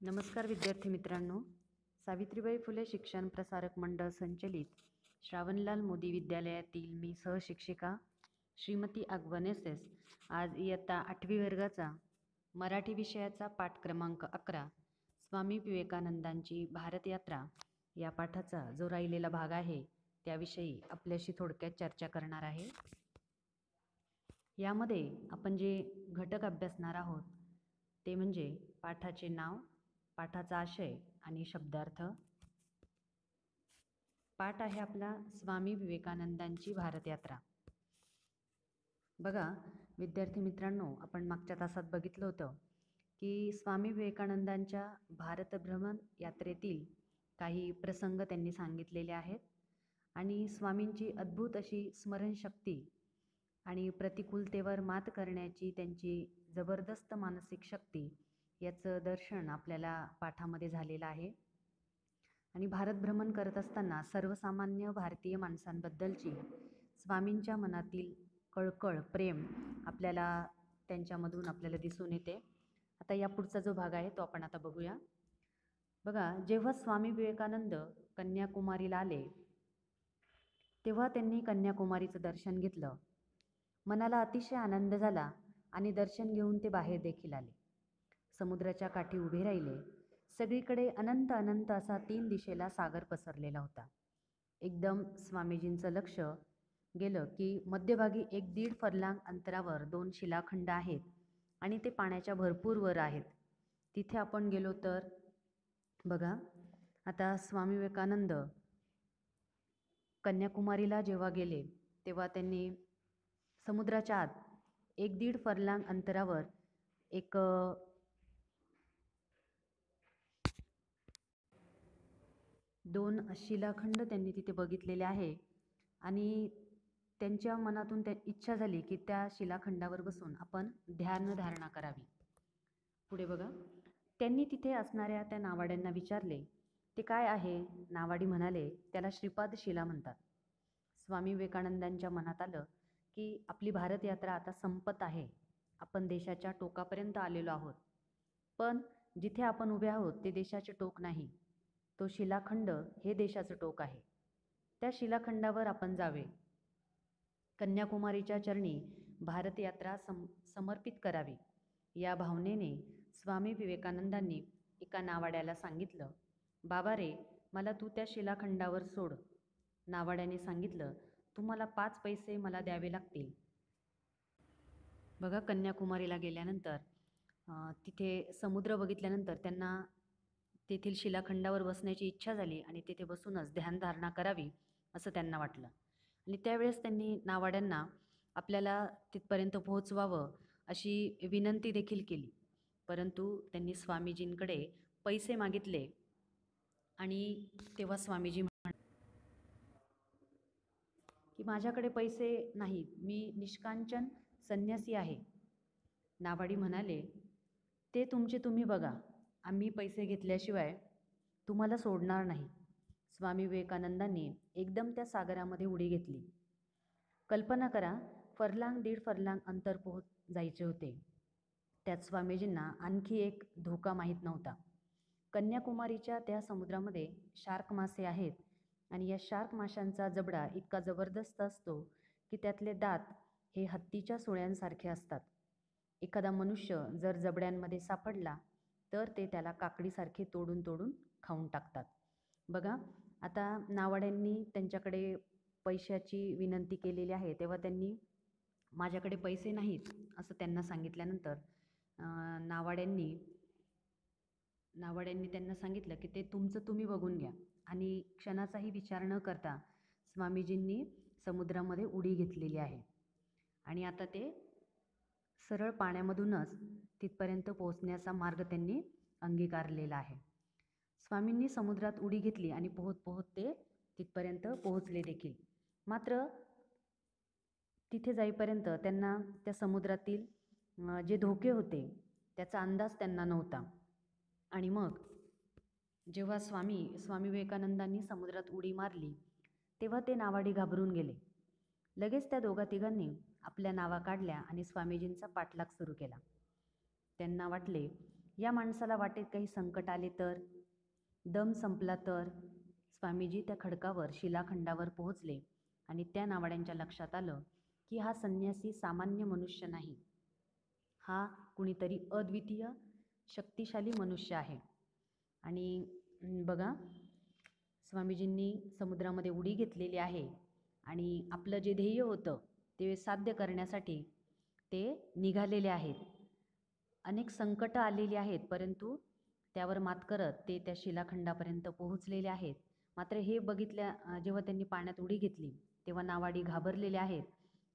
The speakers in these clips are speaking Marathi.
नमस्कार विद्यार्थी मित्रांनो. सावित्रीबाई फुले शिक्षण प्रसारक मंडळ संचलित श्रावणलाल मोदी विद्यालयातील मी सहशिक्षिका श्रीमती आगवन एस आज इयत्ता आठवी वर्गाचा मराठी विषयाचा पाठ क्रमांक अकरा. स्वामी विवेकानंदांची भारत यात्रा या पाठाचा जो राहिलेला भाग आहे त्याविषयी आपल्याशी थोडक्यात चर्चा करणार आहे. यामध्ये आपण जे घटक अभ्यासणार आहोत ते म्हणजे पाठाचे नाव पाठाचा आशय आणि शब्दार्थ. पाठ आहे आपला स्वामी विवेकानंदांची भारत यात्रा बघा विद्यार्थी मित्रांनो आपण मागच्या तासात बघितलं होतं की स्वामी विवेकानंदांच्या भारतभ्रमण यात्रेतील काही प्रसंग त्यांनी सांगितलेले आहेत आणि स्वामींची अद्भुत अशी स्मरणशक्ती आणि प्रतिकूलतेवर मात करण्याची त्यांची जबरदस्त मानसिक शक्ती याचं दर्शन आपल्याला पाठामध्ये झालेलं आहे. आणि भारत भ्रमण करत असताना सर्वसामान्य भारतीय माणसांबद्दलची स्वामींच्या मनातील कळकळ प्रेम आपल्याला त्यांच्यामधून आपल्याला दिसून येते. आता या पुढचा जो भाग आहे तो आपण आता बघूया. बघा जेव्हा स्वामी विवेकानंद कन्याकुमारीला आले तेव्हा त्यांनी कन्याकुमारीचं दर्शन घेतलं. मनाला अतिशय आनंद झाला आणि दर्शन घेऊन ते बाहेर देखील आले. समुद्राच्या काठी उभे राहिले. सगळीकडे अनंत अनंत असा तीन दिशेला सागर पसरलेला होता. एकदम स्वामीजींचं लक्ष गेलं की मध्यभागी एक दीड फरलांग अंतरावर दोन शिलाखंड आहेत आणि ते पाण्याच्या भरपूर वर आहेत. तिथे आपण गेलो तर बघा आता स्वामी विवेकानंद कन्याकुमारीला जेव्हा गेले तेव्हा त्यांनी समुद्राच्या आत एक दीड फरलांग अंतरावर एक दोन शिलाखंड त्यांनी तिथे बघितलेले आहे. आणि त्यांच्या मनातून त्या इच्छा झाली की त्या शिलाखंडावर बसून आपण ध्यान धारणा करावी. पुढे बघा. त्यांनी तिथे असणाऱ्या त्या नावाड्यांना विचारले ते काय आहे? नावाडी म्हणाले त्याला श्रीपाद शिला म्हणतात. स्वामी विवेकानंदांच्या मनात आलं की आपली भारत यात्रा आता संपत आहे. आपण देशाच्या टोकापर्यंत आलेलो आहोत. पण जिथे आपण उभे आहोत ते देशाचे टोक नाही. तो शिलाखंड हे देशाचं टोक आहे. त्या शिलाखंडावर आपण जावे. कन्याकुमारीच्या चरणी भारत यात्रा सम समर्पित करावी. या भावनेने स्वामी विवेकानंदांनी एका नावाड्याला सांगितलं बाबा रे मला तू त्या शिलाखंडावर सोड नावाड्याने सांगितलं तुम्हाला पाच पैसे मला द्यावे लागतील. बघा कन्याकुमारीला गेल्यानंतर तिथे समुद्र बघितल्यानंतर त्यांना तेथील शिलाखंडावर बसण्याची इच्छा झाली आणि तेथे बसूनच ध्यानधारणा करावी असं त्यांना वाटलं. आणि त्यावेळेस त्यांनी नावाड्यांना आपल्याला तिथपर्यंत पोहोचवावं अशी विनंती देखील केली. परंतु त्यांनी स्वामीजींकडे पैसे मागितले आणि तेव्हा स्वामीजी म्हण की माझ्याकडे पैसे नाहीत मी निष्कांचन संन्यासी आहे. नावाडी म्हणाले ते तुमचे तुम्ही बघा आम्ही पैसे घेतल्याशिवाय तुम्हाला सोडणार नाही. स्वामी विवेकानंदांनी एकदम त्या सागरामध्ये उडी घेतली. कल्पना करा फरलांग दीड फरलांग अंतर पोहोच जायचे होते. त्यात स्वामीजींना आणखी एक धोका माहीत नव्हता. कन्याकुमारीच्या त्या समुद्रामध्ये शार्क मासे आहेत आणि या शार्क माशांचा जबडा इतका जबरदस्त असतो की त्यातले दात हे हत्तीच्या सुळ्यांसारखे असतात. एखादा मनुष्य जर जबड्यांमध्ये सापडला तर ते त्याला काकडीसारखे तोडून तोडून खाऊन टाकतात. बघा आता नावाड्यांनी त्यांच्याकडे पैशाची विनंती केलेली आहे तेव्हा त्यांनी माझ्याकडे पैसे नाहीत असं त्यांना सांगितल्यानंतर नावाड्यांनी नावाड्यांनी त्यांना सांगितलं की ते तुमचं तुम्ही बघून घ्या. आणि क्षणाचाही विचार न करता स्वामीजींनी समुद्रामध्ये उडी घेतलेली आहे. आणि आता ते सरळ पाण्यामधूनच तिथपर्यंत पोहोचण्याचा मार्ग त्यांनी अंगीकारलेला आहे. स्वामींनी समुद्रात उडी घेतली आणि पोहत पोहत ते तिथपर्यंत पोहोचले देखील. मात्र तिथे जाईपर्यंत त्यांना त्या समुद्रातील जे धोके होते त्याचा अंदाज त्यांना नव्हता. आणि मग जेव्हा स्वामी स्वामी विवेकानंदांनी समुद्रात उडी मारली तेव्हा ते नावाडी घाबरून गेले. लगेच त्या दोघा तिघांनी आपल्या नावा काढल्या आणि स्वामीजींचा पाठलाग सुरू केला. त्यांना वाटले या माणसाला वाटेत काही संकट आले तर? दम संपला तर? स्वामीजी त्या खडकावर शिलाखंडावर पोहोचले आणि त्या नावाड्यांच्या लक्षात आलं की हा संन्यासी सामान्य मनुष्य नाही. हा कुणीतरी अद्वितीय शक्तिशाली मनुष्य आहे. आणि बघा स्वामीजींनी समुद्रामध्ये उडी घेतलेली आहे. आणि आपलं जे ध्येय होतं ते साध्य करण्यासाठी ते निघालेले आहेत. अनेक संकटं आलेली आहेत परंतु त्यावर मात करत ते त्या शिलाखंडापर्यंत पोहोचलेले आहेत. मात्र हे बघितल्या जेव्हा त्यांनी पाण्यात उडी घेतली तेव्हा नावाडी घाबरलेले आहेत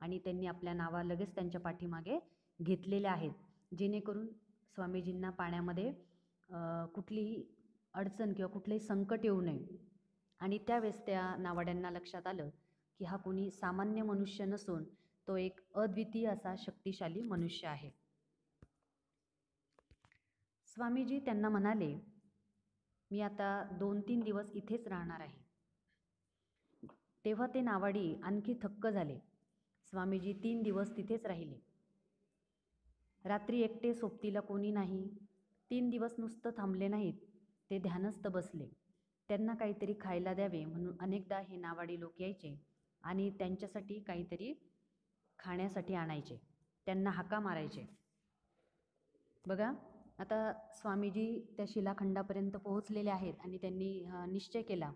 आणि त्यांनी आपल्या नावा लगेच त्यांच्या पाठीमागे घेतलेल्या आहेत. जेणेकरून स्वामीजींना पाण्यामध्ये कुठलीही अडचण किंवा कुठलंही संकट येऊ नये. आणि त्यावेळेस त्या नावाड्यांना लक्षात आलं की हा कोणी सामान्य मनुष्य नसून तो एक अद्वितीय असा शक्तिशाली मनुष्य आहे. स्वामीजी त्यांना म्हणाले मी आता दोन तीन दिवस इथेच राहणार आहे. तेव्हा ते नावाडी आणखी थक्क झाले. स्वामीजी तीन दिवस तिथेच राहिले. रात्री एकटे सोबतीला कोणी नाही. तीन दिवस नुसतं थांबले नाहीत. ते ध्यानस्थ बसले. त्यांना काहीतरी खायला द्यावे म्हणून अनेकदा हे नावाडी लोक यायचे. आणि त्यांच्यासाठी काहीतरी खाण्यासाठी आणायचे. त्यांना हाका मारायचे. बघा आता स्वामीजी त्या शिलाखंडापर्यंत पोहोचलेले आहेत आणि त्यांनी निश्चय केला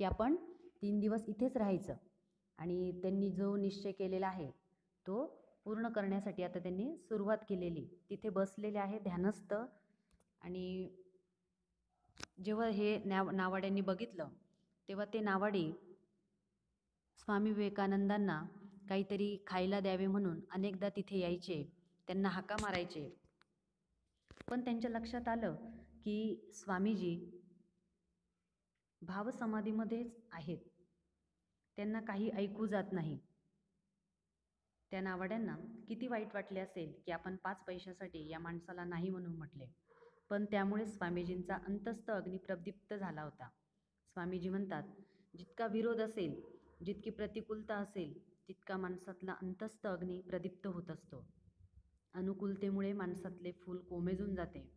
की आपण तीन दिवस इथेच राहायचं. आणि त्यांनी जो निश्चय केलेला आहे तो पूर्ण करण्यासाठी आता त्यांनी सुरुवात केलेली. तिथे बसलेले आहे ध्यानस्थ आणि जेव्हा हे नाव नावाड्यांनी बघितलं तेव्हा ते नावाडी स्वामी विवेकानंदांना काहीतरी खायला द्यावे म्हणून अनेकदा तिथे यायचे. त्यांना हाका मारायचे. पण त्यांच्या लक्षात आलं की स्वामीजी भावसमाधीमध्येच आहेत. त्यांना काही ऐकू जात नाही. त्या नावाड्यांना किती वाईट वाटले असेल की आपण पाच पैशासाठी या माणसाला नाही म्हणून म्हटले. पण त्यामुळे स्वामीजींचा अंतस्थ अग्निप्रदीप्त झाला होता. स्वामीजी म्हणतात जितका विरोध असेल जितकी प्रतिकूलता असेल तितका माणसातला अंतस्थ अग्नी प्रदीप्त होत असतो. अनुकूलतेमुळे माणसातले फूल कोमेजून जाते.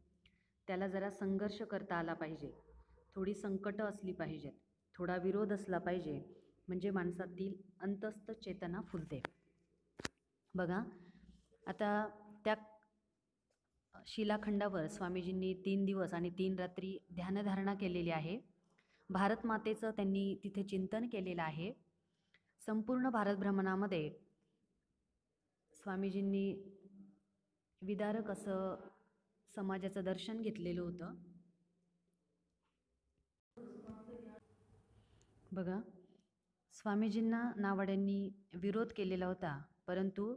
त्याला जरा संघर्ष करता आला पाहिजे. थोडी संकटं असली पाहिजेत. थोडा विरोध असला पाहिजे. म्हणजे माणसातील अंतस्थ चेतना फुलते. बघा आता त्या शिलाखंडावर स्वामीजींनी तीन दिवस आणि तीन रात्री ध्यानधारणा केलेली आहे. भारतमातेचं त्यांनी तिथे चिंतन केलेलं आहे. संपूर्ण भारत भ्रमणामध्ये स्वामीजींनी विदारक असं समाजाचं दर्शन घेतलेलं होतं. बघा स्वामीजींना नावाड्यांनी विरोध केलेला होता परंतु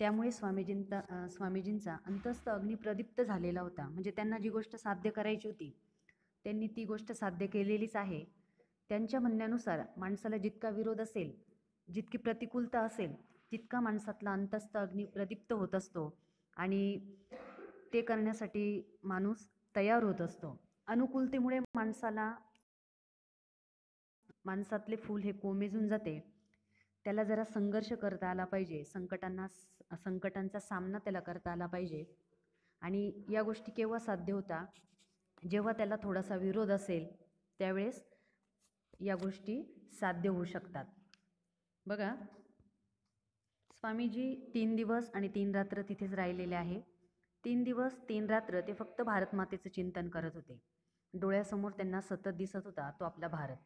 त्यामुळे स्वामीजींचा स्वामीजींचा अंतस्थ अग्निप्रदीप्त झालेला होता. म्हणजे त्यांना जी गोष्ट साध्य करायची होती त्यांनी ती गोष्ट साध्य केलेलीच आहे. त्यांच्या म्हणण्यानुसार माणसाला जितका विरोध असेल जितकी प्रतिकूलता असेल तितका माणसातला अंतस्थ अग्नी प्रदीप्त होत असतो आणि ते करण्यासाठी माणूस तयार होत असतो. अनुकूलतेमुळे माणसाला माणसातले फूल हे कोमेजून जाते. त्याला जरा संघर्ष करता आला पाहिजे संकटांना संकटांचा सामना त्याला करता आला पाहिजे. आणि या गोष्टी केव्हा साध्य होता? जेव्हा त्याला थोडासा विरोध असेल त्यावेळेस या गोष्टी साध्य होऊ शकतात. बघा स्वामीजी तीन दिवस आणि तीन रात्र तिथेच राहिलेले आहे. तीन दिवस तीन रात्र ते फक्त भारत मातेचं चिंतन करत होते. डोळ्यासमोर त्यांना सतत दिसत होता तो आपला भारत.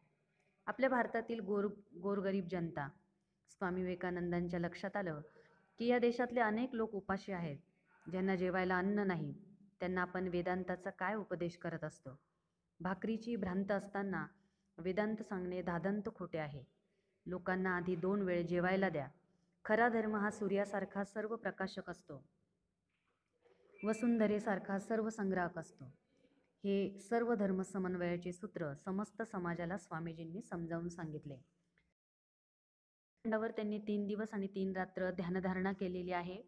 आपल्या भारतातील गोर गोरगरीब जनता स्वामी विवेकानंदांच्या लक्षात आलं की या देशातले अनेक लोक उपाशी आहेत ज्यांना जेवायला अन्न नाही त्यांना आपण वेदांताचा काय उपदेश करत असतो? भाकरीची भ्रांत असताना वेदांत सांगणे धादंत खोटे आहे. लोकांना आधी दोन वेळ जेवायला द्या. खरा धर्म हा सूर्यासारखा सर्व प्रकाशक असतो. वसुंधरेसारखा सर्व संग्राहक असतो. हे सर्व धर्म समन्वयाचे सूत्र समस्त समाजाला स्वामीजींनी समजावून सांगितले. खंडावर त्यांनी तीन दिवस आणि तीन रात्र ध्यानधारणा केलेली आहे.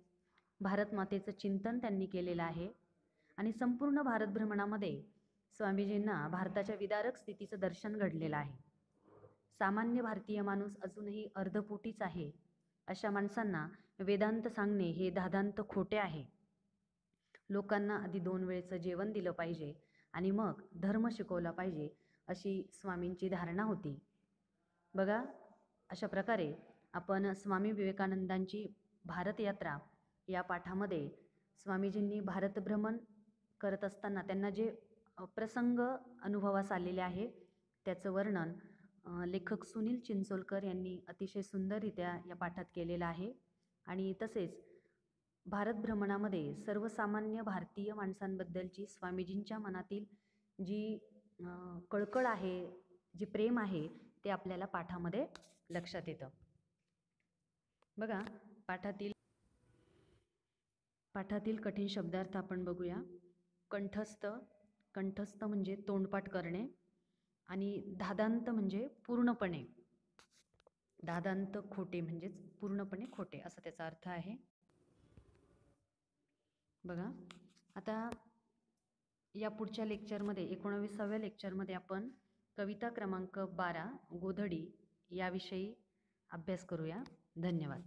भारत मातेचं चिंतन त्यांनी केलेलं आहे. आणि संपूर्ण भारत भ्रमणामध्ये स्वामीजींना भारताच्या विदारक स्थितीचं दर्शन घडलेलं आहे. सामान्य भारतीय माणूस अजूनही अर्धपोटीच आहे अशा माणसांना वेदांत सांगणे हे दादांत खोटे आहे. लोकांना आधी दोन वेळचं जेवण दिलं पाहिजे आणि मग धर्म शिकवला पाहिजे अशी स्वामींची धारणा होती. बघा अशा प्रकारे आपण स्वामी विवेकानंदांची भारतयात्रा या पाठामध्ये स्वामीजींनी भारतभ्रमण करत असताना त्यांना जे प्रसंग अनुभवास आलेले आहे. त्याचं वर्णन लेखक सुनील चिंचोलकर यांनी अतिशय सुंदररित्या या पाठात केलेलं आहे. आणि तसेच भारत भ्रमणामध्ये सर्वसामान्य भारतीय माणसांबद्दलची स्वामीजींच्या मनातील जी कळकळ आहे जी प्रेम आहे ते आपल्याला पाठामध्ये लक्षात येतं. बघा पाठातील पाठातील कठीण शब्दार्थ आपण बघूया. कंठस्थ कंठस्थ म्हणजे तोंडपाठ करणे आणि दादांत म्हणजे पूर्णपणे. दादांत खोटे म्हणजेच पूर्णपणे खोटे असा त्याचा अर्थ आहे. बघा आता या पुढच्या लेक्चरमध्ये एकोणाविसाव्या लेक्चरमध्ये आपण कविता क्रमांक बारा गोधडी याविषयी अभ्यास करूया. धन्यवाद.